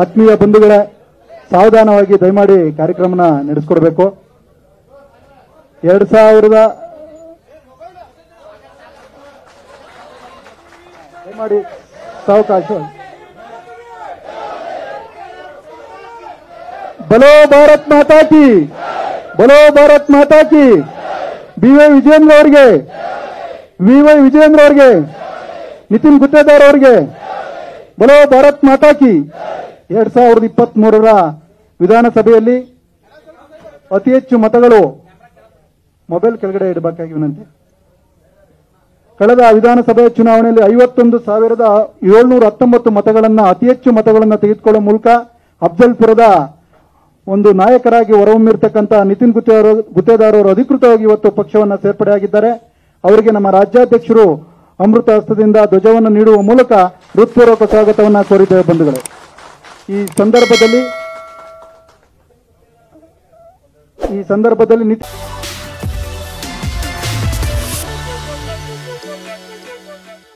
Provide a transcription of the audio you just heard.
ಆತ್ಮೀಯ ಬಂಧುಗಳೇ ಸಾವಧಾನವಾಗಿ ದಯಮಾಡಿ ಕಾರ್ಯಕ್ರಮನ ನಡೆಸ್ಕೊಡ್ಬೇಕು. ಎರಡ್ ಸಾವಿರದ ದಯಮಾಡಿ ಸಾವಕಾಶ. ಬಲೋ ಭಾರತ್ ಮಾತಾ ಕಿ, ಬಲೋ ಭಾರತ್ ಮಾತಾ ಕಿ. ಬಿ ವೈ ವಿಜೇಂದ್ರ ಅವರಿಗೆ ವಿ ವೈ ವಿಜೇಂದ್ರ ಅವರಿಗೆ, ನಿತಿನ್ ಗುತ್ತೇದಾರ್ ಅವರಿಗೆ, ಬಲೋ ಭಾರತ್ ಮಾತಾ ಕಿ. ಎರಡ್ ಸಾವಿರದ ಇಪ್ಪತ್ತ್ ಮೂರರ ವಿಧಾನಸಭೆಯಲ್ಲಿ ಅತಿ ಹೆಚ್ಚು ಮತಗಳು ಮೊಬೈಲ್ ಕೆಳಗಡೆ ಇಡಬೇಕಾಗಿ ವಿನಂತಿ. ಕಳೆದ ವಿಧಾನಸಭೆ ಚುನಾವಣೆಯಲ್ಲಿ ಐವತ್ತೊಂದು ಸಾವಿರದ ಏಳ್ನೂರ ಹತ್ತೊಂಬತ್ತು ಮತಗಳನ್ನು, ಅತಿ ಹೆಚ್ಚು ಮತಗಳನ್ನು ತೆಗೆದುಕೊಳ್ಳುವ ಮೂಲಕ ಅಫ್ಜಲ್ಪುರದ ಒಂದು ನಾಯಕರಾಗಿ ಹೊರಹೊಮ್ಮಿರ್ತಕ್ಕಂಥ ನಿತಿನ್ ಗುತ್ತೇದಾರ್ ಅವರು ಅಧಿಕೃತವಾಗಿ ಇವತ್ತು ಪಕ್ಷವನ್ನು ಸೇರ್ಪಡೆಯಾಗಿದ್ದಾರೆ ಅವರಿಗೆ ನಮ್ಮ ರಾಜ್ಯಾಧ್ಯಕ್ಷರು ಅಮೃತ ಹಸ್ತದಿಂದ ಧ್ವಜವನ್ನು ನೀಡುವ ಮೂಲಕ ಹೃತ್ಪೂರ್ವಕ ಸ್ವಾಗತವನ್ನು ಕೋರಿದ್ದೇವೆ ಬಂಧುಗಳೇ. ಈ ಸಂದರ್ಭದಲ್ಲಿ ಈ ಸಂದರ್ಭದಲ್ಲಿ ನಿತಿ